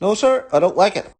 No, sir, I don't like it.